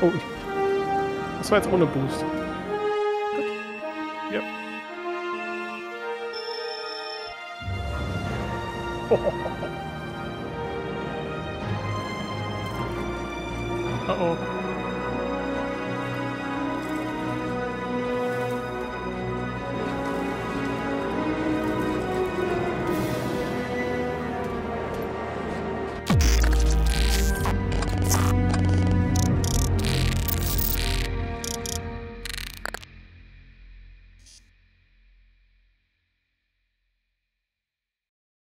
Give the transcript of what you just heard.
Oh, das war jetzt ohne Boost. Gut. Ja. Oh. Oh, oh.